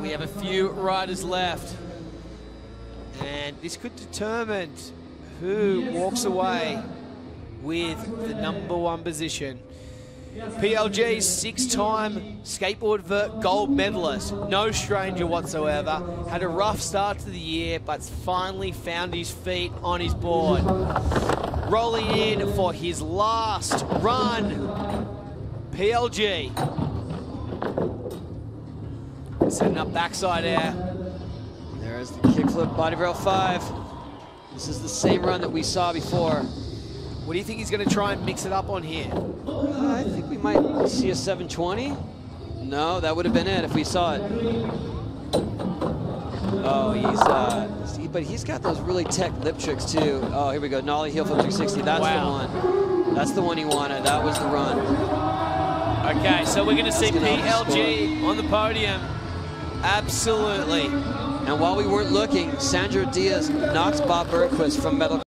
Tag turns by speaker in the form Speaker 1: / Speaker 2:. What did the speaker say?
Speaker 1: We have a few riders left. And this could determine who walks away with the number one position. PLG's six-time skateboard vert gold medalist, no stranger whatsoever, had a rough start to the year, but finally found his feet on his board. Rolling in for his last run, PLG. Setting up backside air.
Speaker 2: There's the kickflip body rail five. This is the same run that we saw before.
Speaker 1: What do you think he's going to try and mix it up on here?
Speaker 2: Uh, I think we might see a 720. No, that would have been it if we saw it. Oh, he's, uh, but he's got those really tech lip tricks too. Oh, here we go, nollie heel flip 360. That's
Speaker 1: Wow.
Speaker 2: the one. That's the one he wanted. That was the run.
Speaker 1: Okay, so we're going to see
Speaker 2: That's gonna the
Speaker 1: PLG on the podium. Absolutely.
Speaker 2: And while we weren't looking, Sandro Dias knocks Bob Burnquist from medal